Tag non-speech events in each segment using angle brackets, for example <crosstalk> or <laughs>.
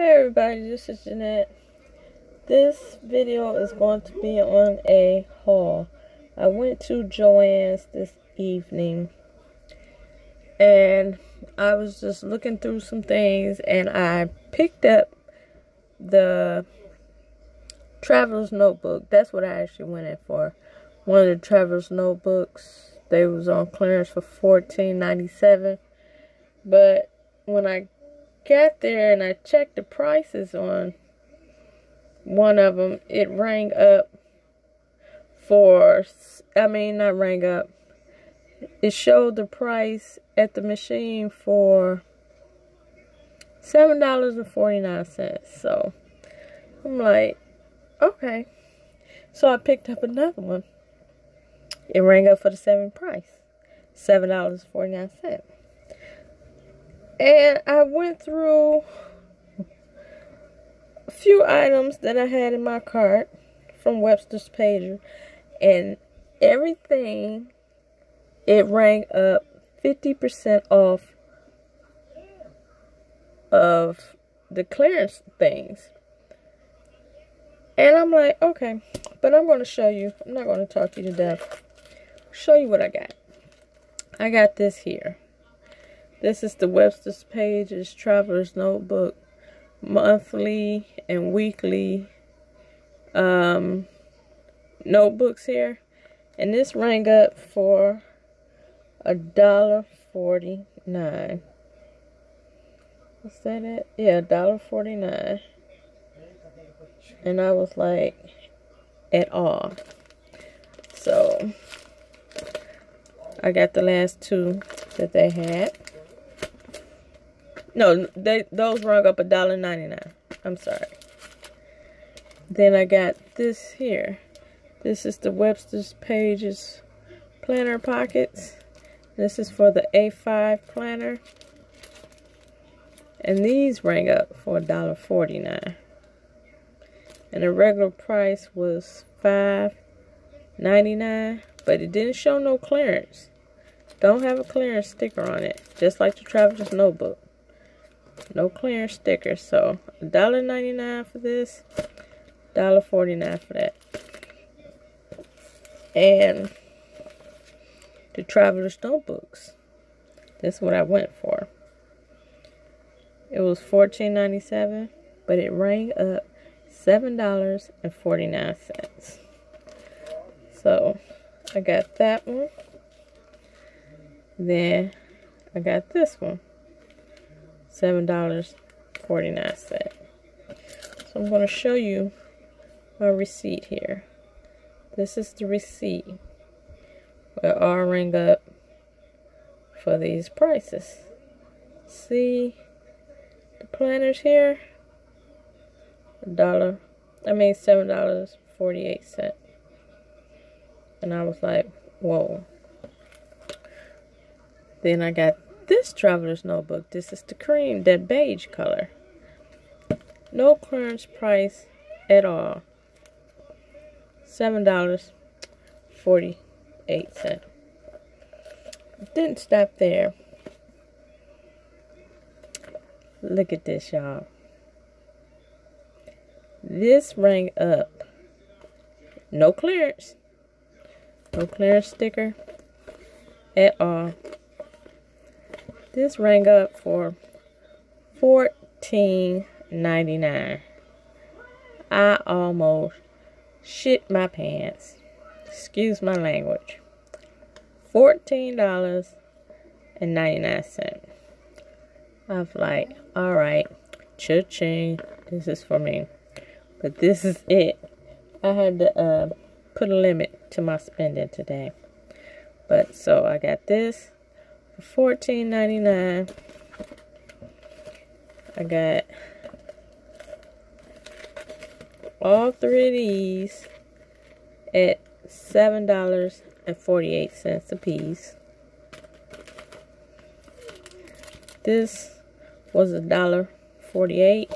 Hey everybody, this is Jeanette. This video is going to be on a haul. I went to Joann's this evening and I was just looking through some things and I picked up the Traveler's Notebook. That's what I actually went in for. One of the Traveler's Notebooks. They was on clearance for $14.97. But when I got there and I checked the prices on one of them, it rang up for, I mean, not rang up, it showed the price at the machine for $7.49. So I'm like, okay. So I picked up another one. It rang up for the same price $7.49. And I went through a few items that I had in my cart from Webster's Pages. And everything, it rang up 50% off of the clearance things. And I'm like, okay, but I'm going to show you. I'm not going to talk you to death. Show you what I got. I got this here. This is the Webster's Pages Traveler's Notebook monthly and weekly um, notebooks here. And this rang up for a dollar forty nine. What's that at? Yeah, dollar forty nine. And I was like, at all. So I got the last two that they had. No, they those rung up a dollar ninety nine. I'm sorry. Then I got this here. This is the Webster's Pages planner pockets. This is for the A5 planner. And these rang up for a dollar forty nine. And the regular price was five ninety nine, but it didn't show no clearance. Don't have a clearance sticker on it, just like the Traveler's Notebook. No clearance sticker. So $1.99 for this. $1.49 for that. And the Traveler's Notebooks. This is what I went for. It was $14.97, but it rang up $7.49. So I got that one. Then I got this one. $7.49. So I'm going to show you my receipt here. This is the receipt where all ring up for these prices. See the planners here? A dollar, I mean $7.48. And I was like, whoa. Then I got this traveler's notebook. This is the cream, that beige color. No clearance price at all. $7.48. Didn't stop there. Look at this, y'all. This rang up. No clearance. No clearance sticker at all. This rang up for $14.99. I almost shit my pants. Excuse my language. $14.99. I was like, alright, cha-ching, this is for me. But this is it. I had to uh, put a limit to my spending today. But so I got this $14.99. I got all three of these at $7.48 a piece. This was a dollar 48.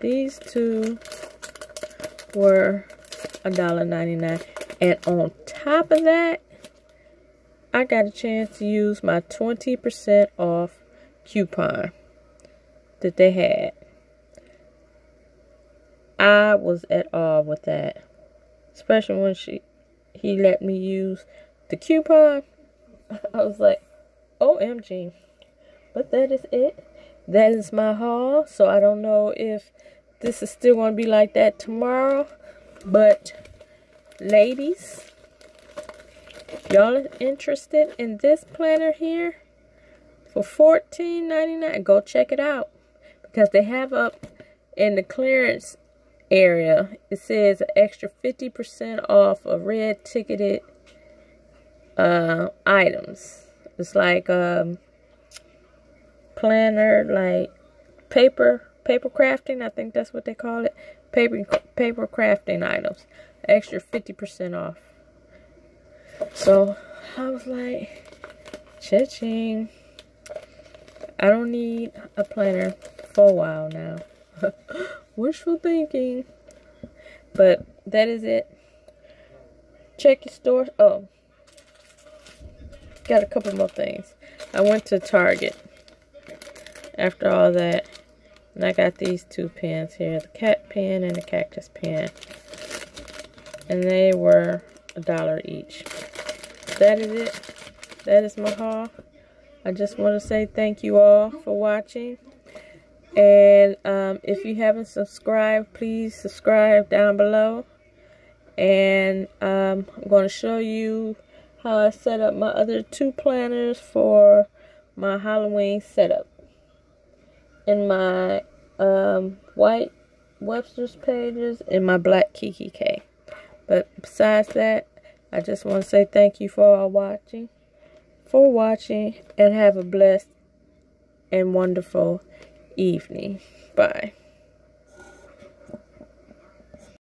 These two were a dollar 99 and on top of that I got a chance to use my 20% off coupon that they had. I was at all with that. Especially when she he let me use the coupon. <laughs> I was like, OMG. But that is it. That is my haul. So I don't know if this is still going to be like that tomorrow. But ladies, y'all interested in this planner here for $14.99, go check it out. Because they have up in the clearance area, it says extra 50% off of red ticketed uh, items. It's like um, planner, like paper, paper crafting. I think that's what they call it. Paper, paper crafting items. Extra 50% off. So I was like, cha-ching. I don't need a planner for a while now. <laughs> Wishful thinking. But that is it. Check your store. Oh. Got a couple more things. I went to Target after all that. And I got these two pens here. The cat pen and the cactus pen. And they were a dollar each. That is it. That is my haul. I just want to say thank you all for watching. And um, if you haven't subscribed, please subscribe down below. And um, I'm going to show you how I set up my other two planners for my Halloween setup. In my um, white Webster's pages and my black Kikki K. But besides that, I just want to say thank you for all watching, for watching, and have a blessed and wonderful evening. Bye.